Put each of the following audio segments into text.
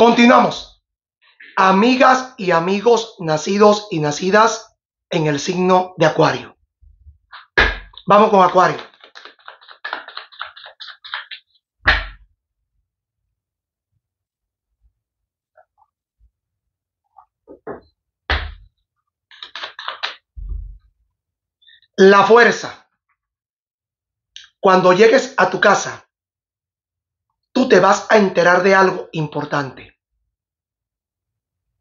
Continuamos. Amigas y amigos nacidos y nacidas en el signo de Acuario. Vamos con Acuario. La fuerza. Cuando llegues a tu casa, tú te vas a enterar de algo importante.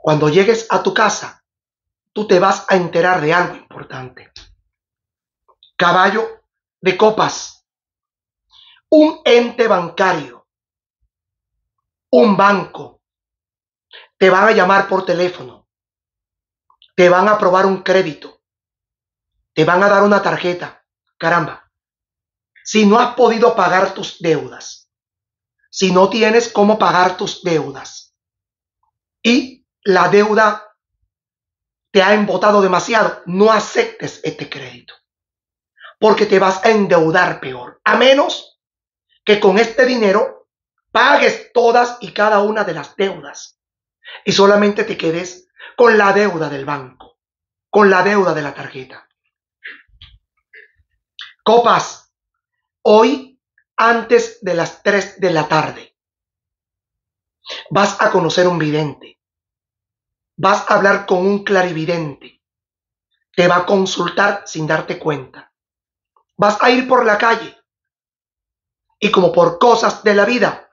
Cuando llegues a tu casa, tú te vas a enterar de algo importante. Caballo de copas. Un ente bancario. Un banco. Te van a llamar por teléfono. Te van a aprobar un crédito te van a dar una tarjeta. Caramba. Si no has podido pagar tus deudas, si no tienes cómo pagar tus deudas y la deuda te ha embotado demasiado, no aceptes este crédito. Porque te vas a endeudar peor. A menos que con este dinero pagues todas y cada una de las deudas y solamente te quedes con la deuda del banco, con la deuda de la tarjeta. Copas, hoy antes de las 3 de la tarde, vas a conocer un vidente, vas a hablar con un clarividente, te va a consultar sin darte cuenta, vas a ir por la calle. Y como por cosas de la vida,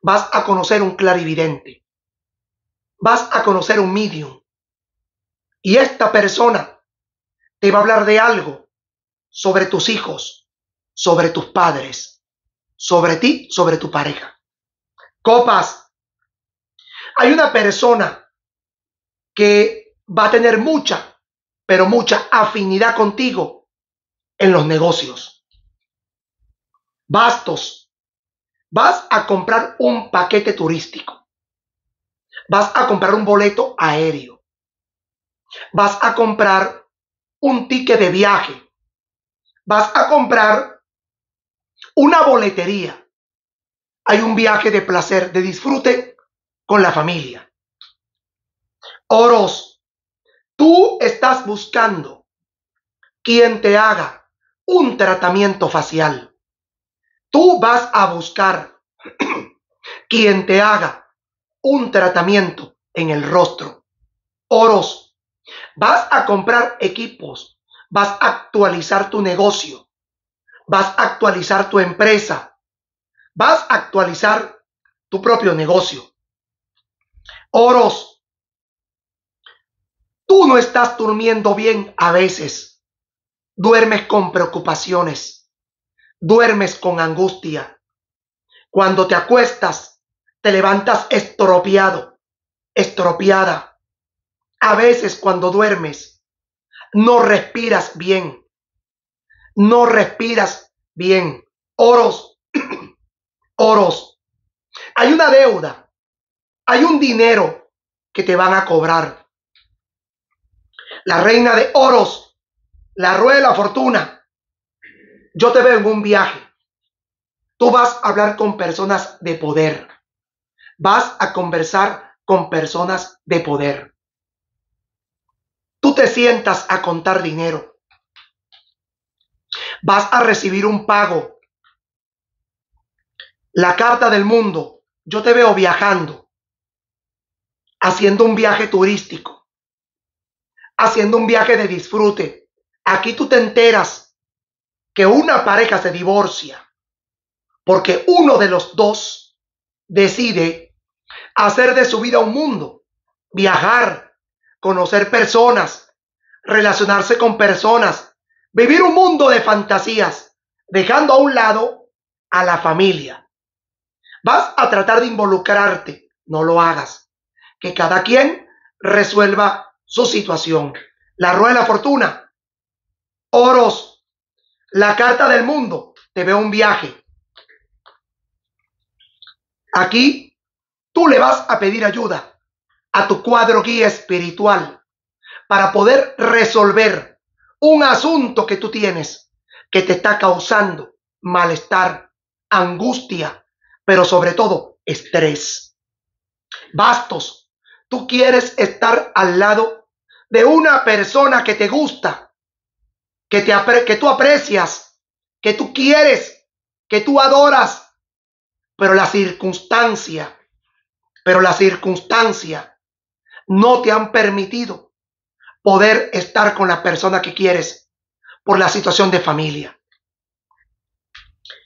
vas a conocer un clarividente, vas a conocer un medium. Y esta persona te va a hablar de algo sobre tus hijos, sobre tus padres, sobre ti, sobre tu pareja. Copas, hay una persona que va a tener mucha, pero mucha afinidad contigo en los negocios. Bastos, vas a comprar un paquete turístico. Vas a comprar un boleto aéreo. Vas a comprar un ticket de viaje vas a comprar una boletería. Hay un viaje de placer, de disfrute con la familia. Oros, tú estás buscando quien te haga un tratamiento facial. Tú vas a buscar quien te haga un tratamiento en el rostro. Oros, vas a comprar equipos vas a actualizar tu negocio, vas a actualizar tu empresa, vas a actualizar tu propio negocio. Oros, tú no estás durmiendo bien a veces, duermes con preocupaciones, duermes con angustia. Cuando te acuestas, te levantas estropeado, estropeada. A veces cuando duermes, no respiras bien. No respiras bien. Oros, oros. Hay una deuda. Hay un dinero que te van a cobrar. La reina de oros, la rueda de la fortuna. Yo te veo en un viaje. Tú vas a hablar con personas de poder. Vas a conversar con personas de poder tú te sientas a contar dinero, vas a recibir un pago. La carta del mundo, yo te veo viajando, haciendo un viaje turístico, haciendo un viaje de disfrute. Aquí tú te enteras que una pareja se divorcia porque uno de los dos decide hacer de su vida un mundo, viajar, conocer personas, relacionarse con personas, vivir un mundo de fantasías, dejando a un lado a la familia. Vas a tratar de involucrarte, no lo hagas. Que cada quien resuelva su situación. La rueda de la fortuna, oros, la carta del mundo, te veo un viaje. Aquí tú le vas a pedir ayuda a tu cuadro guía espiritual para poder resolver un asunto que tú tienes que te está causando malestar, angustia, pero sobre todo estrés. Bastos, tú quieres estar al lado de una persona que te gusta, que, te que tú aprecias, que tú quieres, que tú adoras, pero la circunstancia, pero la circunstancia no te han permitido poder estar con la persona que quieres por la situación de familia.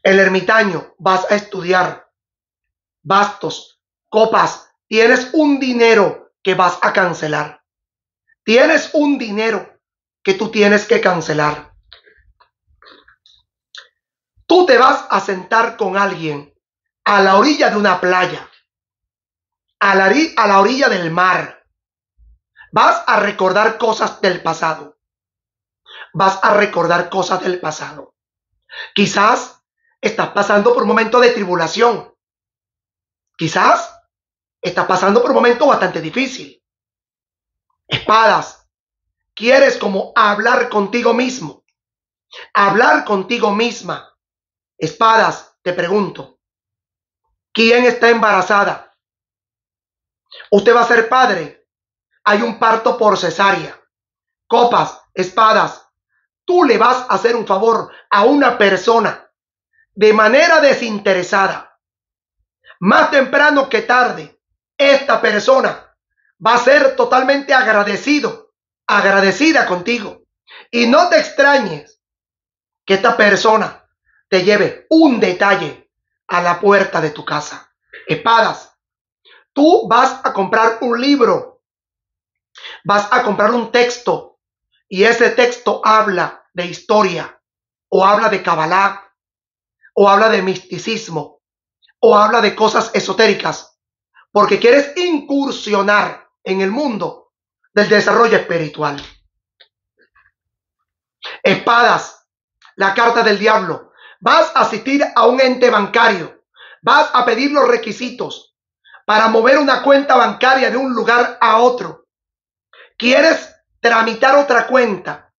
El ermitaño, vas a estudiar, bastos, copas, tienes un dinero que vas a cancelar. Tienes un dinero que tú tienes que cancelar. Tú te vas a sentar con alguien a la orilla de una playa, a la, orilla del mar. Vas a recordar cosas del pasado. Vas a recordar cosas del pasado. Quizás estás pasando por un momento de tribulación. Quizás estás pasando por un momento bastante difícil. Espadas, quieres como hablar contigo mismo, hablar contigo misma. Espadas, te pregunto, ¿quién está embarazada? Usted va a ser padre. Hay un parto por cesárea. Copas, espadas. Tú le vas a hacer un favor a una persona de manera desinteresada más temprano que tarde, esta persona va a ser totalmente agradecido, agradecida contigo. Y no te extrañes que esta persona te lleve un detalle a la puerta de tu casa. Espadas, tú vas a comprar un libro, vas a comprar un texto y ese texto habla de historia o habla de Kabbalah o habla de misticismo o habla de cosas esotéricas, porque quieres incursionar en el mundo del desarrollo espiritual. Espadas, la carta del diablo. Vas a asistir a un ente bancario. Vas a pedir los requisitos para mover una cuenta bancaria de un lugar a otro. Quieres tramitar otra cuenta.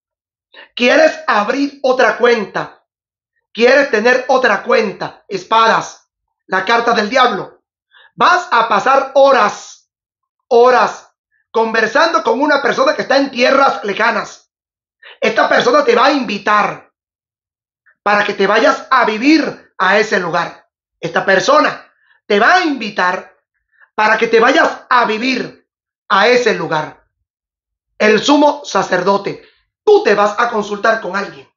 Quieres abrir otra cuenta. Quieres tener otra cuenta. Espadas la carta del diablo. Vas a pasar horas, horas conversando con una persona que está en tierras lejanas. Esta persona te va a invitar para que te vayas a vivir a ese lugar. Esta persona te va a invitar para que te vayas a vivir a ese lugar. El sumo sacerdote, tú te vas a consultar con alguien.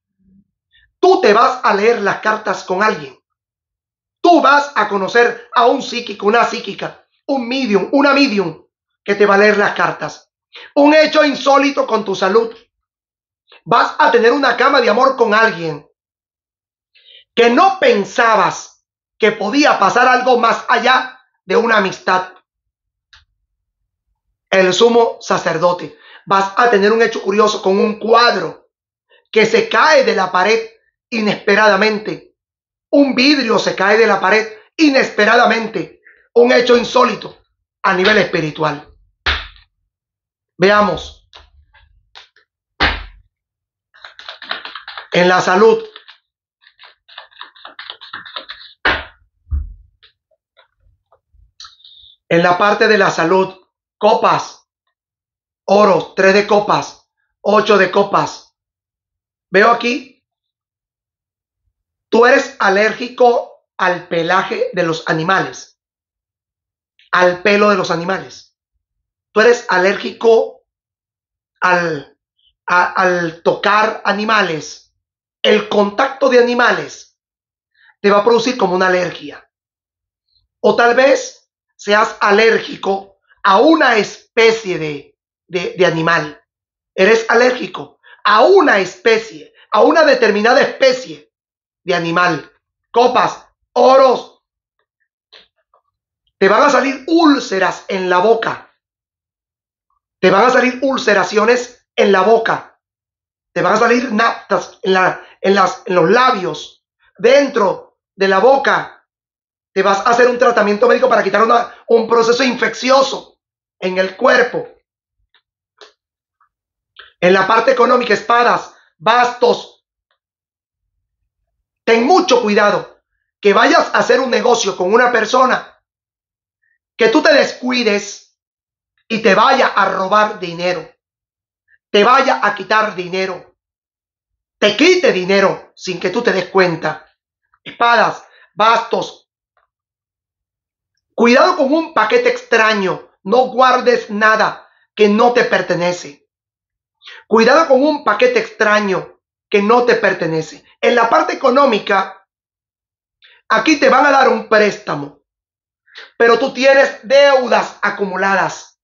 Tú te vas a leer las cartas con alguien. Tú vas a conocer a un psíquico, una psíquica, un medium, una medium que te va a leer las cartas. Un hecho insólito con tu salud. Vas a tener una cama de amor con alguien que no pensabas que podía pasar algo más allá de una amistad. El sumo sacerdote. Vas a tener un hecho curioso con un cuadro que se cae de la pared inesperadamente un vidrio se cae de la pared inesperadamente. Un hecho insólito a nivel espiritual. Veamos. En la salud. En la parte de la salud, copas, oro, tres de copas, ocho de copas. Veo aquí Tú eres alérgico al pelaje de los animales, al pelo de los animales. Tú eres alérgico al, al tocar animales. El contacto de animales te va a producir como una alergia. O tal vez seas alérgico a una especie de, de, de animal. Eres alérgico a una especie, a una determinada especie de animal, copas, oros. Te van a salir úlceras en la boca. Te van a salir ulceraciones en la boca. Te van a salir naftas en, la, en, las, en los labios, dentro de la boca. Te vas a hacer un tratamiento médico para quitar un proceso infeccioso en el cuerpo. En la parte económica, espadas, bastos, Ten mucho cuidado que vayas a hacer un negocio con una persona que tú te descuides y te vaya a robar dinero, te vaya a quitar dinero, te quite dinero sin que tú te des cuenta. Espadas, bastos. Cuidado con un paquete extraño. No guardes nada que no te pertenece. Cuidado con un paquete extraño que no te pertenece. En la parte económica, aquí te van a dar un préstamo, pero tú tienes deudas acumuladas,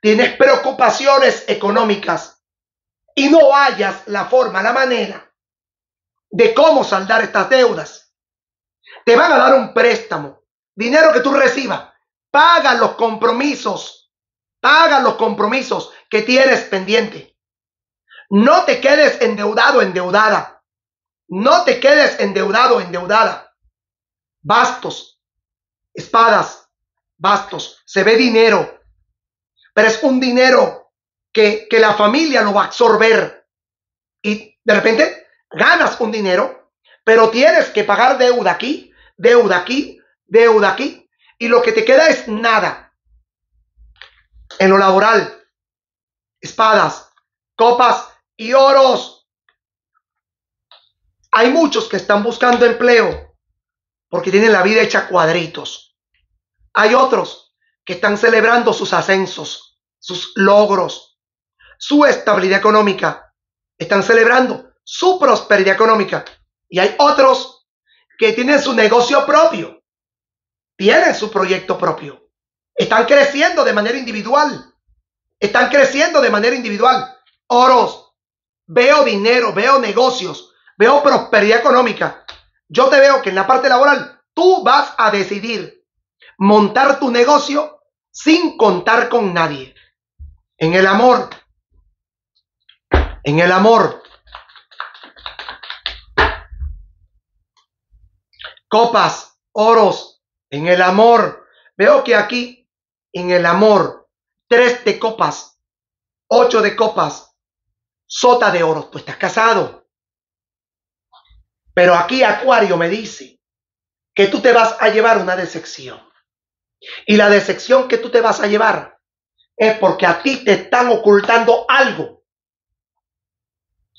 tienes preocupaciones económicas y no hayas la forma, la manera de cómo saldar estas deudas. Te van a dar un préstamo, dinero que tú recibas, paga los compromisos, paga los compromisos que tienes pendiente. No te quedes endeudado, endeudada. No te quedes endeudado, endeudada. Bastos, espadas, bastos. Se ve dinero, pero es un dinero que, que la familia lo va a absorber. Y de repente ganas un dinero, pero tienes que pagar deuda aquí, deuda aquí, deuda aquí. Y lo que te queda es nada. En lo laboral, espadas, copas y oros. Hay muchos que están buscando empleo porque tienen la vida hecha cuadritos. Hay otros que están celebrando sus ascensos, sus logros, su estabilidad económica. Están celebrando su prosperidad económica. Y hay otros que tienen su negocio propio, tienen su proyecto propio. Están creciendo de manera individual. Están creciendo de manera individual. Oros, veo dinero, veo negocios, veo prosperidad económica. Yo te veo que en la parte laboral tú vas a decidir montar tu negocio sin contar con nadie. En el amor, en el amor. Copas, oros, en el amor. Veo que aquí, en el amor, tres de copas, ocho de copas, sota de oro, tú estás casado. Pero aquí Acuario me dice que tú te vas a llevar una decepción. Y la decepción que tú te vas a llevar es porque a ti te están ocultando algo.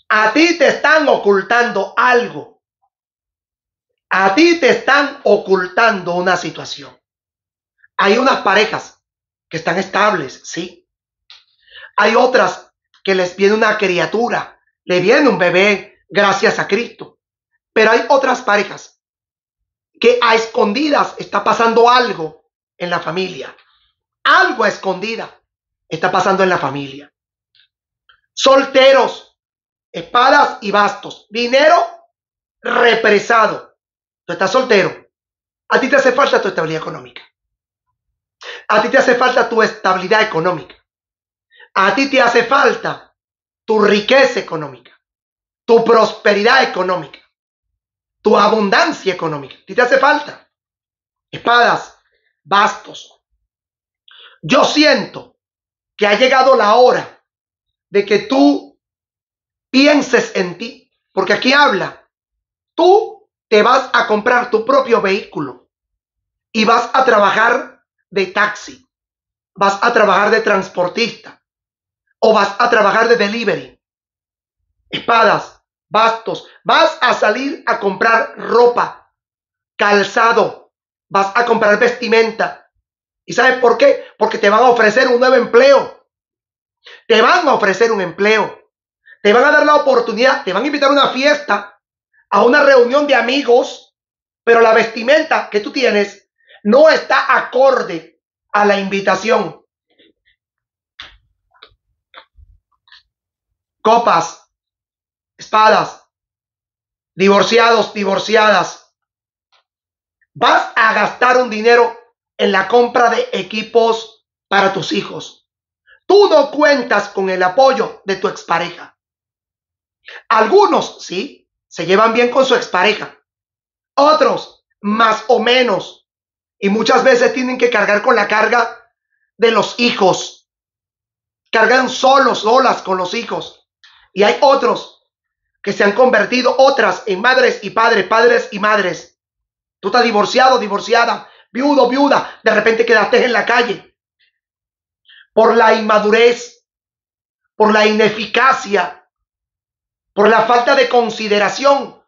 A ti te están ocultando algo. A ti te están ocultando una situación. Hay unas parejas que están estables, sí. Hay otras que les viene una criatura, le viene un bebé gracias a Cristo. Pero hay otras parejas que a escondidas está pasando algo en la familia. Algo a escondida está pasando en la familia. Solteros, espadas y bastos, dinero represado. Tú estás soltero. A ti te hace falta tu estabilidad económica. A ti te hace falta tu estabilidad económica. A ti te hace falta tu riqueza económica, tu prosperidad económica, tu abundancia económica. A ti te hace falta espadas, bastos. Yo siento que ha llegado la hora de que tú pienses en ti, porque aquí habla, tú te vas a comprar tu propio vehículo y vas a trabajar de taxi, vas a trabajar de transportista, o vas a trabajar de delivery. Espadas, bastos, vas a salir a comprar ropa, calzado, vas a comprar vestimenta. ¿Y sabes por qué? Porque te van a ofrecer un nuevo empleo. Te van a ofrecer un empleo. Te van a dar la oportunidad, te van a invitar a una fiesta, a una reunión de amigos, pero la vestimenta que tú tienes no está acorde a la invitación. copas, espadas, divorciados, divorciadas. Vas a gastar un dinero en la compra de equipos para tus hijos. Tú no cuentas con el apoyo de tu expareja. Algunos, sí, se llevan bien con su expareja. Otros, más o menos. Y muchas veces tienen que cargar con la carga de los hijos. Cargan solos, solas con los hijos. Y hay otros que se han convertido, otras en madres y padres, padres y madres. Tú estás divorciado, divorciada, viudo, viuda, de repente quedaste en la calle. Por la inmadurez, por la ineficacia, por la falta de consideración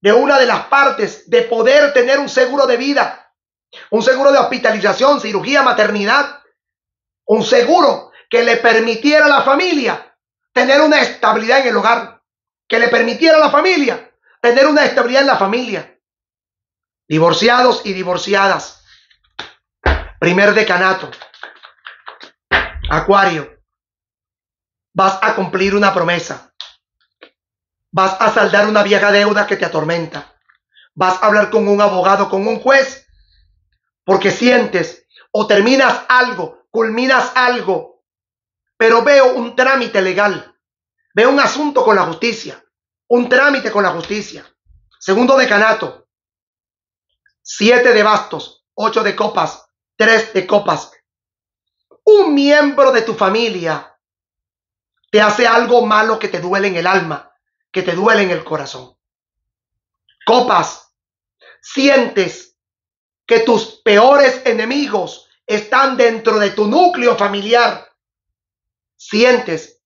de una de las partes de poder tener un seguro de vida, un seguro de hospitalización, cirugía, maternidad, un seguro que le permitiera a la familia tener una estabilidad en el hogar, que le permitiera a la familia tener una estabilidad en la familia. Divorciados y divorciadas. Primer decanato. Acuario. Vas a cumplir una promesa. Vas a saldar una vieja deuda que te atormenta. Vas a hablar con un abogado, con un juez, porque sientes o terminas algo, culminas algo, pero veo un trámite legal, veo un asunto con la justicia, un trámite con la justicia. Segundo decanato, siete de bastos, ocho de copas, tres de copas. Un miembro de tu familia te hace algo malo que te duele en el alma, que te duele en el corazón. Copas, sientes que tus peores enemigos están dentro de tu núcleo familiar. Sientes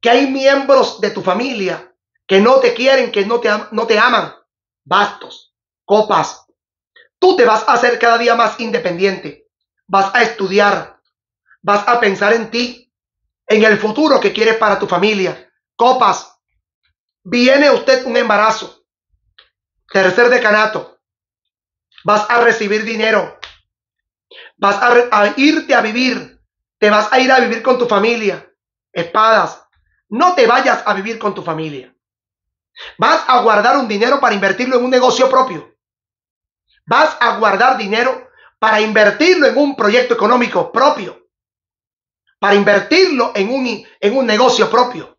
que hay miembros de tu familia que no te quieren, que no te, no te aman. Bastos, copas. Tú te vas a hacer cada día más independiente. Vas a estudiar. Vas a pensar en ti, en el futuro que quieres para tu familia. Copas. Viene usted un embarazo. Tercer decanato. Vas a recibir dinero. Vas a, irte a vivir. Te vas a ir a vivir con tu familia. Espadas. No te vayas a vivir con tu familia. Vas a guardar un dinero para invertirlo en un negocio propio. Vas a guardar dinero para invertirlo en un proyecto económico propio. Para invertirlo en un, en un negocio propio.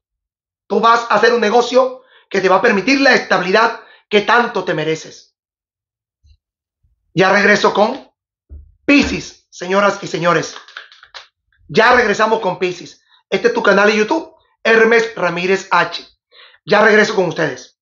Tú vas a hacer un negocio que te va a permitir la estabilidad que tanto te mereces. Ya regreso con Pisces, señoras y señores. Ya regresamos con Pisces. Este es tu canal de YouTube, Hermes Ramírez H. Ya regreso con ustedes.